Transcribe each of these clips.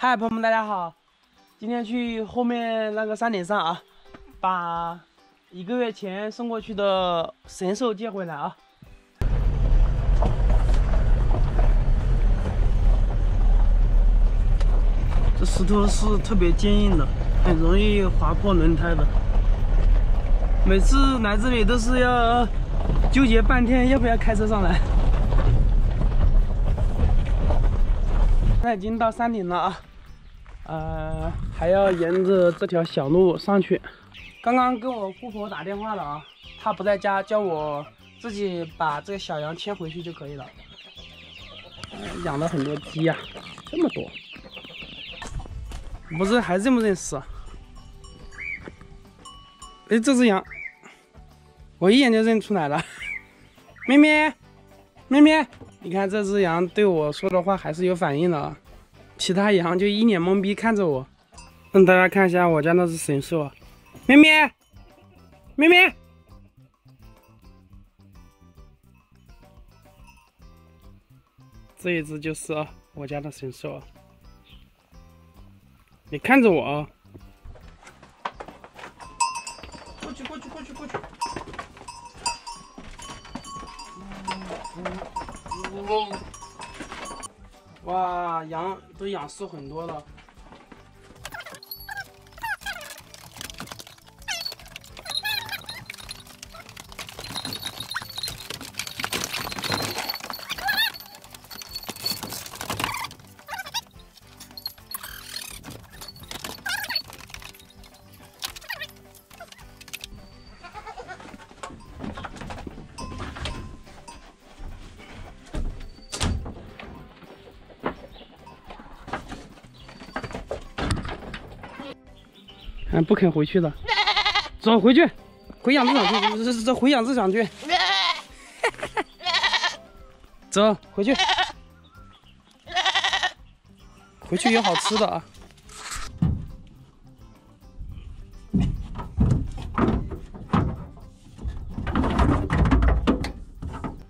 嗨，朋友们，大家好！今天去后面那个山顶上啊，把一个月前送过去的神兽接回来啊。这石头是特别坚硬的，很容易划破轮胎的。每次来这里都是要纠结半天，要不要开车上来。那已经到山顶了啊，呃，还要沿着这条小路上去。刚刚跟我姑婆打电话了啊，她不在家，叫我自己把这个小羊牵回去就可以了。养了很多鸡呀，这么多，不是还认不认识？哎，这只羊，我一眼就认出来了，咩咩，咩咩。你看这只羊对我说的话还是有反应的啊，其他羊就一脸懵逼看着我。让大家看一下我家那只神兽，咩咩，咩咩，这一只就是我家的神兽，你看着我啊，过去过去过去过去。哇，养都养瘦很多了。嗯，不肯回去的，走回去，回养殖场去，这这回养殖场去，走回去，回去有好吃的啊，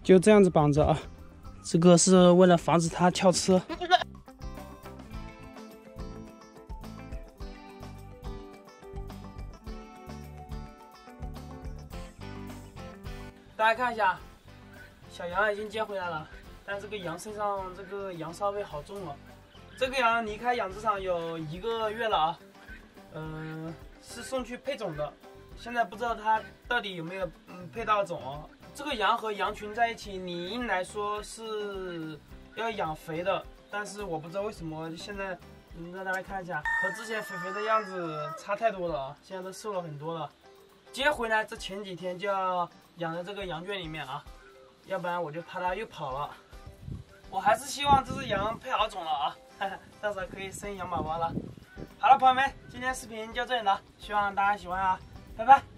就这样子绑着啊，这个是为了防止它跳车。大家看一下，小羊已经接回来了，但这个羊身上这个羊骚味好重哦。这个羊离开养殖场有一个月了啊，嗯，是送去配种的，现在不知道它到底有没有嗯配到种哦。这个羊和羊群在一起，理应来说是要养肥的，但是我不知道为什么现在，嗯，让大家看一下，和之前肥肥的样子差太多了啊，现在都瘦了很多了。接回来这前几天就要。养在这个羊圈里面啊，要不然我就怕它又跑了。我还是希望这只羊配好种了啊，到时候可以生羊宝宝了。好了，朋友们，今天视频就这里了，希望大家喜欢啊，拜拜。